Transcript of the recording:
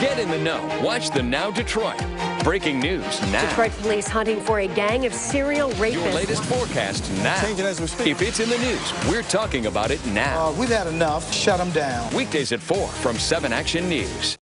Get in the know. Watch the Now Detroit. Breaking news now. Detroit police hunting for a gang of serial rapists. Your latest forecast now. Changing as we speak. If it's in the news, we're talking about it now. Uh, we've had enough. Shut them down. Weekdays at 4 from 7 Action News.